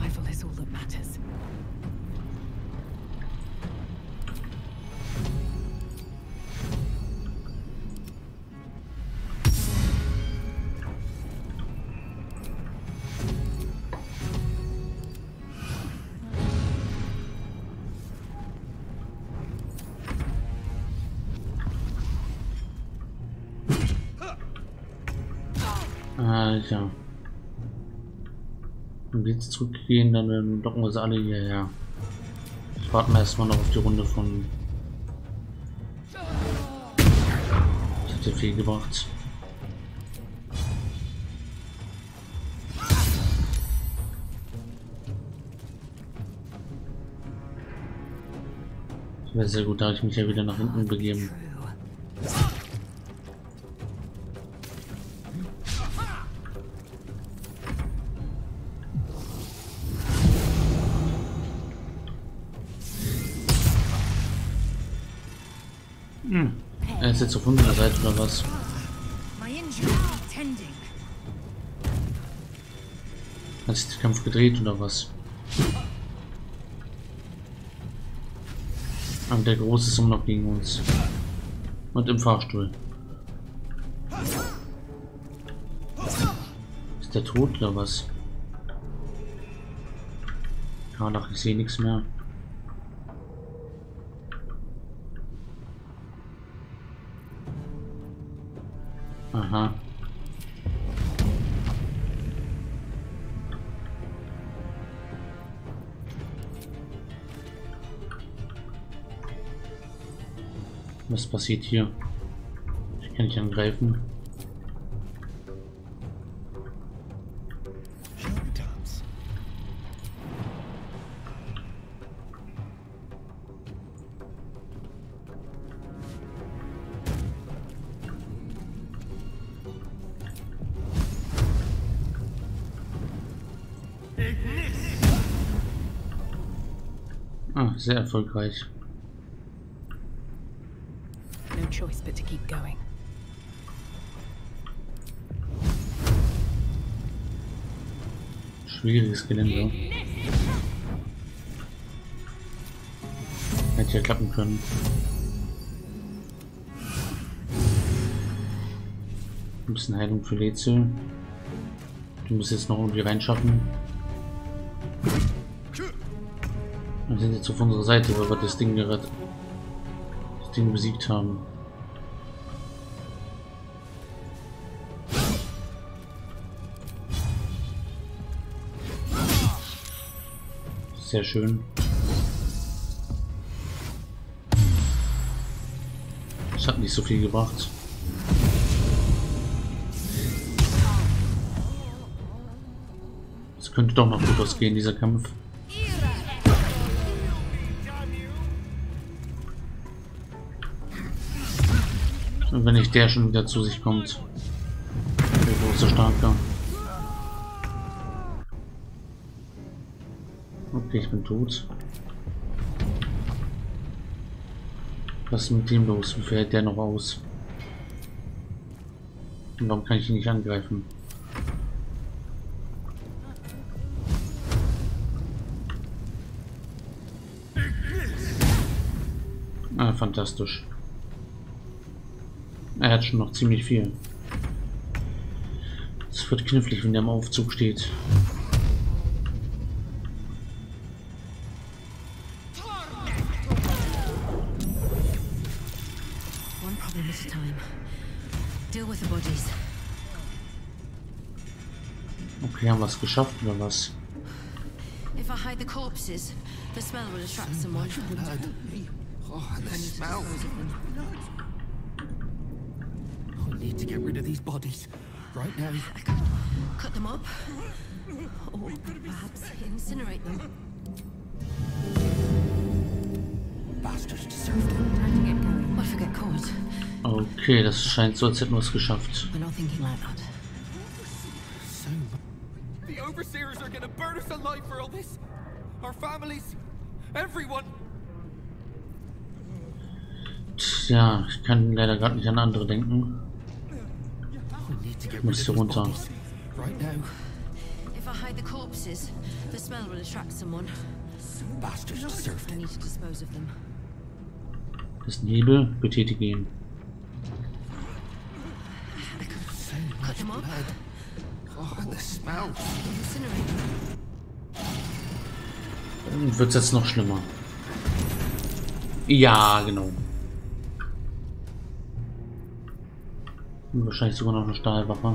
Wir jetzt zurückgehen, dann ähm, docken wir sie alle hierher. Ich warte mal erstmal noch auf die Runde von. Das hat ja viel gebracht. Das wäre sehr gut, da habe ich mich ja wieder nach hinten begeben. Jetzt auf unserer Seite oder was? Hat sich der Kampf gedreht oder was? Aber der Große ist immer noch gegen uns. Und im Fahrstuhl. Ist der tot oder was? Karlach, ich sehe nichts mehr. Was passiert hier? Ich kann nicht angreifen. Ah, sehr erfolgreich. Schwieriges Gelände. Hätte ja klappen können. Ein bisschen Heilung für Leze. Du musst jetzt noch irgendwie reinschaffen. Wir sind jetzt auf unserer Seite, weil wir das Ding gerade das Ding besiegt haben. Sehr schön. Das hat nicht so viel gebracht. Es könnte doch noch gut ausgehen, dieser Kampf. Und wenn nicht der schon wieder zu sich kommt. Der große Starker. Okay, ich bin tot. Was ist mit dem los? Wie hält der noch aus? Und warum kann ich ihn nicht angreifen? Ah, fantastisch. Er hat schon noch ziemlich viel. Es wird knifflig, wenn der im Aufzug steht. Es geschafft oder was? If I hide the corpses, the smell will attract someone. Oh, and the smell. I need to get rid of these bodies. Right now. I could cut them up, or perhaps incinerate them. Bastards deserved it. Time to get going. What if I get caught? Okay, das scheint so, als hätten wir es geschafft. We're not thinking like that. Overseers are gonna burn us alive for all this. Our families, everyone. Tja, ich kann leider gerade nicht an andere denken. We need to get rid Musst du of these runter. Right now. If I hide the corpses, the smell will attract someone. Bastards deserved I need to dispose of them. Das Nebel betätige ihn. Cut them up, Oh, the smell. them. Wird es jetzt noch schlimmer? Ja, genau. Wahrscheinlich sogar noch eine Stahlwaffe.